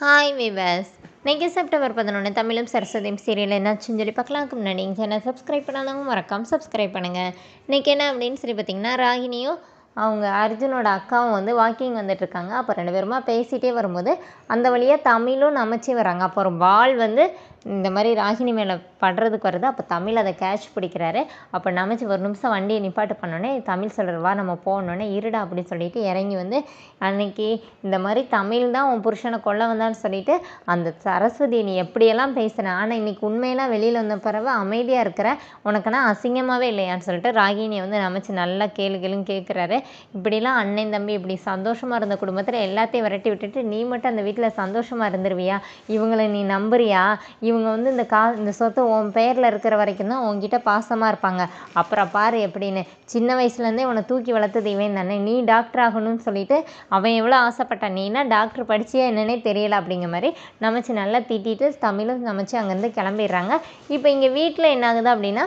Hi விவஸ் இன்றைக்கி September பதினொன்று தமிழும் சரஸ்வதியும் சீரியல் என்னாச்சுன்னு சொல்லி பார்க்கலாம்க்கு முன்னாடி சேனல் சப்ஸ்கிரைப் பண்ணாதவங்க மறக்காமல் சப்ஸ்கிரைப் பண்ணுங்கள் இன்றைக்கி என்ன அப்படின்னு சொல்லி பார்த்தீங்கன்னா ராகினியும் அவங்க அர்ஜுனோட அக்காவும் வந்து வாக்கிங் வந்துட்டுருக்காங்க அப்போ ரெண்டு பேருமா பேசிகிட்டே வரும்போது அந்த வழியாக தமிழும் நமச்சி வராங்க. அப்போ ஒரு பால் வந்து இந்த மாதிரி ராகினி மேலே படுறதுக்கு வருது அப்போ தமிழ் அதை கேட்ச் பிடிக்கிறாரு. அப்போ நமச்சி ஒரு நிமிஷம் வண்டியை நிப்பாட்டு பண்ணோன்னே தமிழ் சொல்கிறவா நம்ம போகணுன்னே இருடா அப்படின்னு சொல்லிட்டு இறங்கி வந்து அன்னைக்கு இந்த மாதிரி தமிழ் தான் உன் புருஷனை கொல்ல வந்தான்னு சொல்லிட்டு அந்த சரஸ்வதி நீ எப்படியெல்லாம் பேசுன? ஆனால் இன்னைக்கு உண்மையெல்லாம் வெளியில் வந்த பிறகு அமைதியாக இருக்கிற உனக்குன்னா அசிங்கமாகவே இல்லையான்னு சொல்லிட்டு ராகினியை வந்து நமச்சு நல்லா கேளு கேளுன்னு கேட்குறாரு இப்படிலாம் அண்ணன் தம்பி இப்படி சந்தோஷமாக இருந்த குடும்பத்தில் எல்லாத்தையும் விரட்டி விட்டுட்டு நீ மட்டும் அந்த வீட்டில் சந்தோஷமாக இருந்துருவியா? இவங்களை நீ நம்புறியா? இவங்க வந்து இந்த கா இந்த சொத்து உன் பேரில் இருக்கிற வரைக்கும் தான் உன்கிட்ட பாசமாக இருப்பாங்க. அப்புறம் பாரு எப்படின்னு. சின்ன வயசுலேருந்தே உன்னை தூக்கி வளர்த்தது இவன் தானே. நீ டாக்டர் ஆகணும்னு சொல்லிட்டு அவன் எவ்வளோ ஆசைப்பட்டான் நீனா டாக்டர் படிச்சியா என்னன்னே தெரியல அப்படிங்கிற மாதிரி நமச்சு நல்லா திட்டிட்டு தமிழும் நமச்சு அங்கேருந்து கிளம்பிடுறாங்க. இப்போ இங்கே வீட்டில் என்ன ஆகுது அப்படின்னா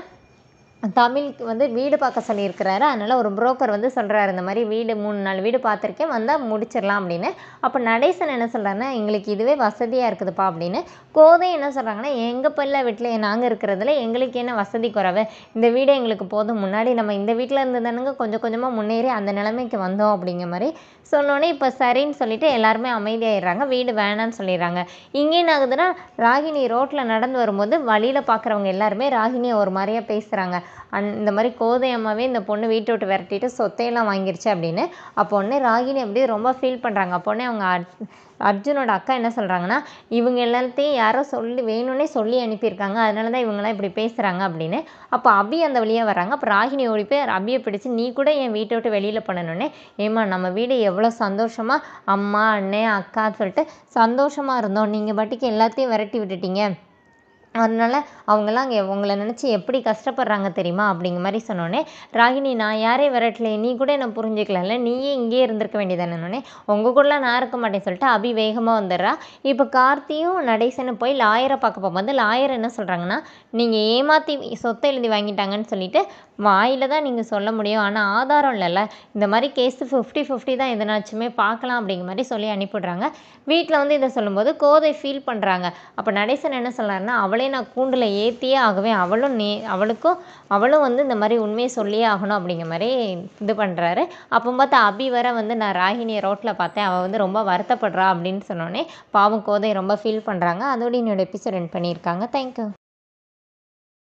தமிழுக்கு வந்து வீடு பார்க்க சொல்லியிருக்கிறாரு. அதனால் ஒரு புரோக்கர் வந்து சொல்கிறாரு இந்த மாதிரி வீடு மூணு நாலு வீடு பார்த்துருக்கேன் வந்தால் முடிச்சிடலாம் அப்படின்னு. அப்போ நடேசன் என்ன சொல்கிறாருன்னா எங்களுக்கு இதுவே வசதியாக இருக்குதுப்பா அப்படின்னு. கோதை என்ன சொல்கிறாங்கன்னா எங்கள் பல்ல வீட்டில் நாங்கள் இருக்கிறதுல எங்களுக்கு என்ன வசதி குறைவு? இந்த வீடு எங்களுக்கு போதும். முன்னாடி நம்ம இந்த வீட்டில் இருந்து தானுங்க கொஞ்சம் கொஞ்சமாக முன்னேறி அந்த நிலைமைக்கு வந்தோம் அப்படிங்கிற மாதிரி சொன்னோன்னே இப்போ சரின்னு சொல்லிட்டு எல்லாருமே அமைதியாயிடுறாங்க. வீடு வேணான்னு சொல்லிடுறாங்க. இங்கே என்ன ஆகுதுன்னா ராகினி ரோட்டில் நடந்து வரும்போது வழியில் பார்க்குறவங்க எல்லாருமே ராகினியை ஒரு மாதிரியாக பேசுகிறாங்க அந் இந்த மாதிரி கோதை அம்மாவே இந்த பொண்ணு வீட்டை விட்டு விரட்டிட்டு சொத்தையெல்லாம் வாங்கிருச்சு அப்படின்னு அப்போ உடனே ராகினி அப்படியே ரொம்ப ஃபீல் பண்ணுறாங்க அப்போ உடனே அவங்க அர்ஜுனோட அக்கா என்ன சொல்கிறாங்கன்னா இவங்க எல்லாத்தையும் யாரோ சொல்லி வேணும்னே சொல்லி அனுப்பியிருக்காங்க அதனால தான் இவங்கெல்லாம் இப்படி பேசுகிறாங்க அப்படின்னு. அப்போ அபி அந்த வழியாக வராங்க அப்போ ராகினி ஓடி போய் அபியை பிடிச்சி நீ கூட என் வீட்டை விட்டு வெளியில் பண்ணணுன்னே ஏமா நம்ம வீடு எவ்வளோ சந்தோஷமாக அம்மா அண்ணன் அக்கான்னு சொல்லிட்டு சந்தோஷமாக இருந்தோம். நீங்கள் பாட்டுக்கு எல்லாத்தையும் விரட்டி விட்டுட்டீங்க. அதனால அவங்கெல்லாம் அங்கே உங்களை நினச்சி எப்படி கஷ்டப்படுறாங்க தெரியுமா? அப்படிங்கிற மாதிரி சொன்னோடனே ராகினி நான் யாரையும் விரட்டலையே நீ கூட என்னை புரிஞ்சுக்கலாம்ல நீயே இங்கேயே இருந்திருக்க வேண்டியதானே உங்கள் கூடலாம் நான் இருக்க மாட்டேன்னு சொல்லிட்டு அபி வேகமாக வந்துடுறா. இப்போ கார்த்தியும் நடேசனும் போய் லாயரை பார்க்க போகும்போது லாயர் என்ன சொல்கிறாங்கன்னா நீங்கள் ஏமாற்றி சொத்தை எழுதி வாங்கிட்டாங்கன்னு சொல்லிட்டு வாயில் தான் நீங்கள் சொல்ல முடியும். ஆனால் ஆதாரம் இல்லைல்ல. இந்த மாதிரி கேஸ் ஃபிஃப்டி ஃபிஃப்டி தான் எதனாச்சுமே பார்க்கலாம் அப்படிங்கிற மாதிரி சொல்லி அனுப்பிவிட்றாங்க. வீட்டில் வந்து இதை சொல்லும்போது கோதை ஃபீல் பண்ணுறாங்க அப்போ நடேசன் என்ன சொல்கிறாருன்னா அவளே அவளே நான் கூண்டில் ஏற்றியே ஆகுவேன் அவளும் நே அவளுக்கும் அவளும் வந்து இந்த மாதிரி உண்மையை சொல்லியே ஆகணும் அப்படிங்கிற மாதிரி இது பண்ணுறாரு அப்போ பார்த்தா அபி வர வந்து நான் ராகினியை ரோட்டில் பார்த்தேன். அவள் வந்து ரொம்ப வருத்தப்படுறா அப்படின்னு சொன்னோடனே பாவம் கோதை ரொம்ப ஃபீல் பண்ணுறாங்க அதோடய என்னோட எபிசோட் ரெண்ட் பண்ணியிருக்காங்க. தேங்க்யூ